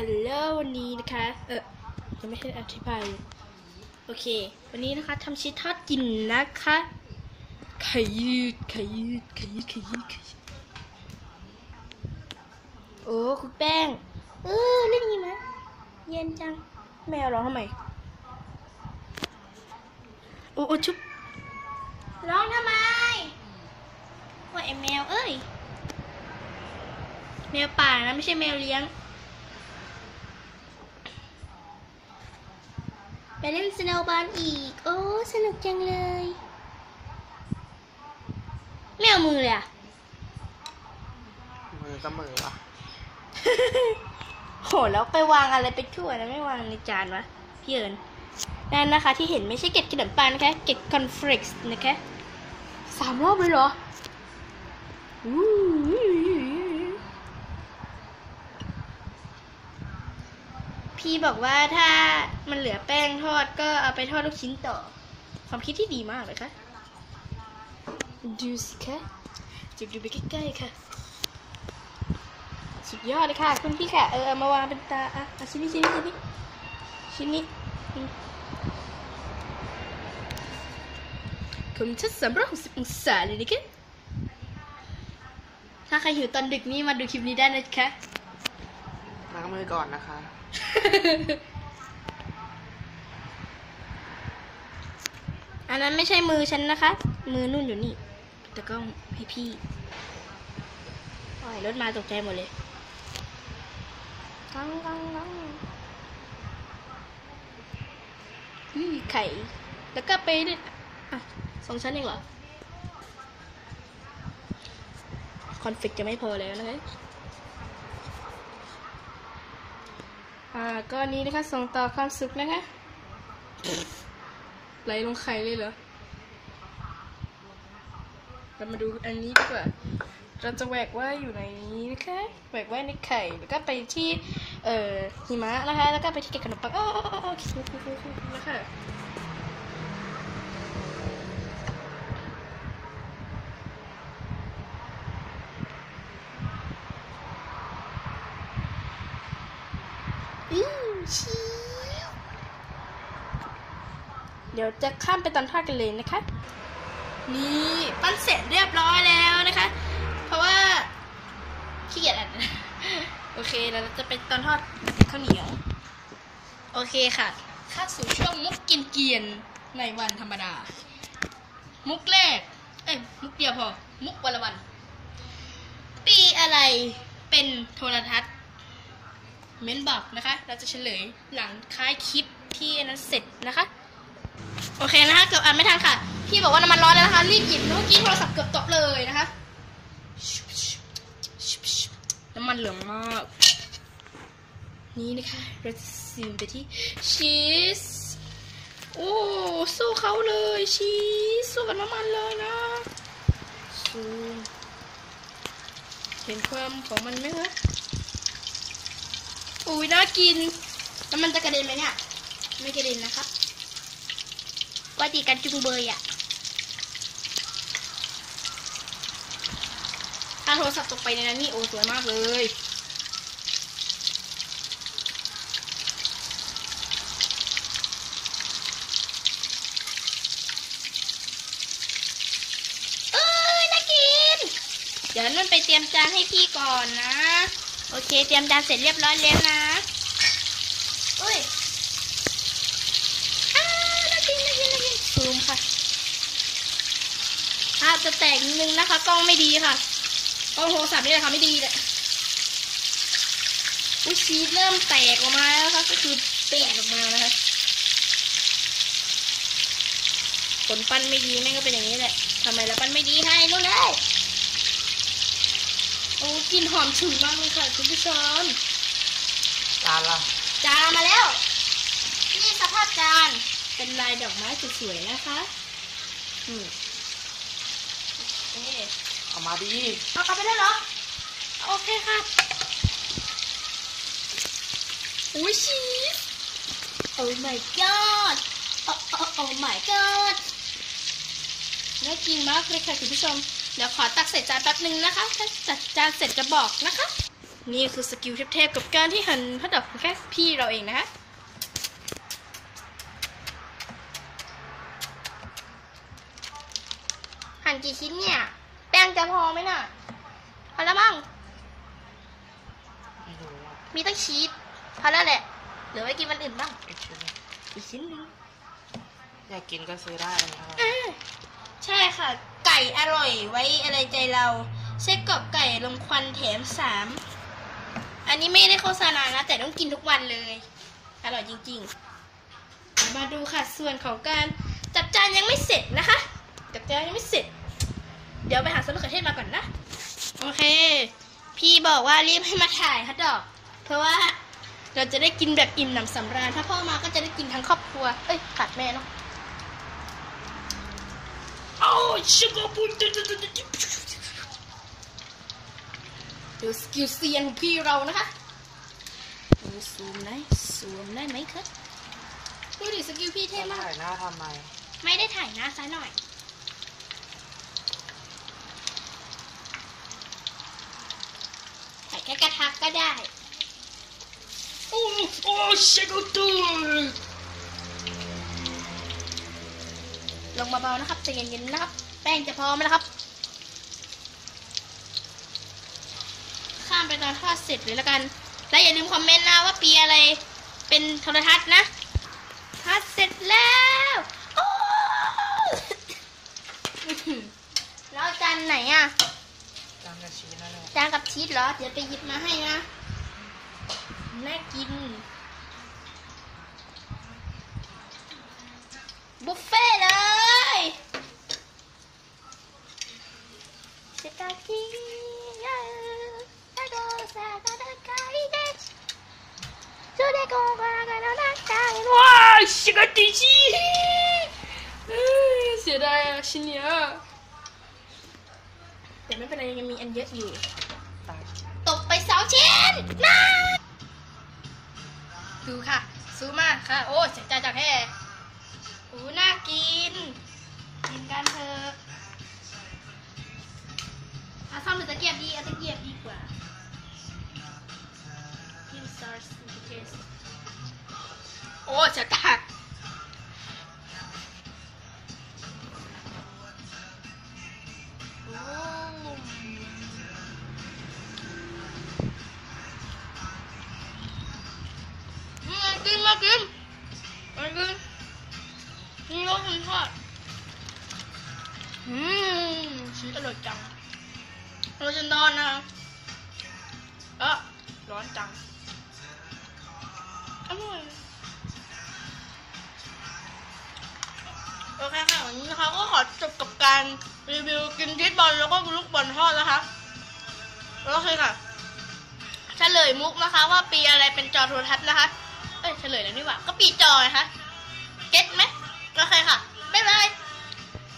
ฮัลโหลวันนี้นะคะ เออยังไม่ได้อธิบายเลยโอเค วันนี้นะคะทำชีสทอดกินนะคะไข่ยืดไข่ยืดไข่ยืดไข่ยืดไข่ยืดโอ้คุณแป้ง เออเล่นยังไงนะเย็นจัง แมวร้องทำไมโอ้โอ้ชุบร้องทำไมว่าไอแมวเอ้ยแมวป่านะไม่ใช่แมวเลี้ยง ไปเล่น snowball อีก โอ้ สนุกจังเลยไม่เอามือเลยอะมือก็มือวะโหแล้วไปวางอะไรไปทั่วนะไม่วางในจานวะพี่เอิญนั่นนะคะที่เห็นไม่ใช่เกล็ดขนมปังนะคะ เกล็ด cornflakes นะคะสามรอบเลยเหรออู้พี่บอกว่าถ้ามัน เหลือแป้งทอดก็เอาไปทอดลูกชิ้นต่อ ความคิดที่ดีมากเลยค่ะดูสิคะจะดูไปใกล้ๆค่ะ สุดยอดเลยค่ะ คุณพี่ค่ะ เออเอามาวางเป็นตาอะอะชิ้นนี้ชิ้นนี้ชิ้นนี้ชิ้นนี้อืมคมชัดสามร้อยหกสิบองศาเลยนะคะถ้าใครหิวตอนดึกนี่มาดูคลิปนี้ได้นะคะล้างมือก่อนนะคะ นนั้นไม่ใช่มือฉันนะคะ มือนุ่นอยู่นี่แต่ก็ให้พี่โอ้ยรถมาตกใจหมดเลยกังกังกังอืมไข่ แล้วก็ไปด้วยอะสองชั้นเองเหรอ คอนฟ lict จะไม่พอแล้วนะคะอ่าก็นี้นะคะ ส่งต่อความสุขนะคะ ไหลลงไข่เลยเหรอ เรามาดูอันนี้ดีกว่า เราจะแหวกว่าอยู่ในนี้นะคะ แหวกว่าในไข่ แล้วก็ไปที่ เอ่อหิมะนะคะ แล้วก็ไปที่เกล็ดขนมปังอ้ออ้ออ้ออ้อคิวคิวคิวคิวนะคะอืมชิวเดี๋ยวจะข้ามไปตอนทอดกันเลยนะคะ นี่ปั้นเสร็จเรียบร้อยแล้วนะคะ เพราะว่าขี้เกียจอ่านโอเคเราจะไปตอนทอดข้าวเหนียว โอเคค่ะเข้าสู่ช่วงมุกกินเกียนในวันธรรมดา มุกแรก เอ้ยมุกเดียวพอ มุกวันละวัน ปีอะไรเป็นโทรทัศน์เม้นบอกนะคะ เราจะเฉลยหลังท้ายคลิปที่นั้นเสร็จนะคะ โอเคนะคะเกือบอ่านไม่ทันค่ะ พี่บอกว่าน้ำมันร้อนแล้วนะคะ รีบหยิบเมื่อกี้โทรศัพท์เกือบตกเลยนะคะ น้ำมันเหลืองมาก นี่นะคะเราจะซูมไปที่ชีส โอ้สู้เขาเลยชีสสู้กับน้ำมันเลยนะซูมเห็นความของมันไหมคะอุ้ยน่ากิน แล้วมันจะกระเด็นไหมเนี่ย ไม่กระเด็นนะครับ ว่าดีกันจุงเบยอะถ้าโทรศัพท์ตกไปในนั้นนี่โอ้สวยมากเลยเอ้ยน่ากินเดี๋ยวนุ่นไปเตรียมจานให้พี่ก่อนนะ โอเค เตรียมจานเสร็จเรียบร้อยแล้วนะ อุ้ย อ้าวน่ากินน่ากินน่ากินซูมค่ะภาพ จะแตกนิดนึงนะคะ กล้องไม่ดีค่ะ กล้องโทรศัพท์นี่แหละค่ะไม่ดีเลยอุ้ยชีสเริ่มแตกออกมาแล้วค่ะก็คือแตกออกมานะคะผลปั้นไม่ดีแม่งก็เป็นอย่างนี้แหละทำไมละปั้นไม่ดีให้นู่นเลยโอ้กลินหอมฉุนมากเลยค่ะคุณผู้ชมจานละจานมาแล้ว นี่สภาพจานเป็นลายดอกไม้สวยๆนะคะ อืม โอเคเอามาดีเอากลับไปได้เหรอ โอเคครับอุ้ยชีสโอ้ my god โอ้โอ้โอ้ my god น่ากินมากเลยค่ะคุณผู้ชม เดี๋ยวขอตักใส่จานแป๊บหนึ่งนะคะ ถ้าจัดจานเสร็จจะบอกนะคะ นี่คือสกิลเทพๆกับการที่หันพระดอกแค่พี่เราเองนะคะ หั่นกี่ชิ้นเนี่ย แป้งจะพอไหมน่ะพอแล้วมั้งไม่รู้อะมีตั้งชีสพอแล้วแหละเหลือไว้กินวันอื่นบ้างอีกชิ้นหนึ่งอีกชิ้นหนึงอยากกินก็ซื้อได้อันนี้อร่อยอ่าใช่ค่ะ ไก่อร่อยไว้อะไรใจเราไส้กรอกไก่ลมควันแถมสามอันนี้ไม่ได้โฆษณานะ แต่ต้องกินทุกวันเลย อร่อยจริง ๆ มาดูค่ะส่วนของการจัดจานยังไม่เสร็จนะคะจัดจานยังไม่เสร็จ เดี๋ยวไปหาซอสมะเขือเทศมาก่อนนะ โอเค พี่บอกว่ารีบให้มาถ่ายฮะดอก เพราะว่าเราจะได้กินแบบอิ่มหนำสำราญ ถ้าพ่อมาก็จะได้กินทั้งครอบครัว เอ้ยขาดแม่เนาะโอ้ชิคกี้พายดู skill เซียนของพี่เรานะคะดูซูมได้ซูมได้ไหมคะดูดิ skill พี่เท่จะมากถ่ายหน้าทำไม ไม่ได้ถ่ายหน้าซะหน่อย แค่กระทักก็ได้ โอ้โอ้เชกตูลงมาเบานะครับใจเย็นๆนะครับ แป้งจะพร้อมแล้วครับ ข้ามไปตอนทอดเสร็จเลยละกัน และอย่าลืมคอมเมนต์นะว่าปีอะไรเป็นโทรทัศน์นะทอดเสร็จแล้วโอ้แล้วจานไหนอะจานกับชีนั่นแหละ จานกับชีสเหรอ เดี๋ยวไปหยิบมาให้นะ น่ากิน บุฟเฟ่เลยสกากิยาตาโกซาตาตาไกเดชจูเดโกกากันแล้วนะกายว้าสกาติชิเสียดายอะชิ้นเนี้ย ไม่เป็นไรยังมีอันเยอะอยู่ตายตกไปสองชิ้นนะดูค่ะซูมากค่ะ โอ้เสียใจจากแค่โอ้น่ากิน กินกันเถอะเอาซ่อมหรือตะเกียบดีเอาตะเกียบดีกว่ากินซอส กินมากินกินนี่รสมันทอดอืมชีสอร่อยจังเราจะนอนนะเออร้อนจังอร่อยโอเคค่ะวันนี้นะคะ ก็ขอจบกับการรีวิวกินชีสบอลแล้วก็ลูกบอลทอดนะคะโอเคค่ะเฉลยมุกนะคะ ว่าปีอะไรเป็นจอโทรทัศน์นะคะ เอ้ยเฉลยแล้วนี่หว่าก็ปีจอไงคะเก็ตไหมโอเคค่ะ บ๊ายบาย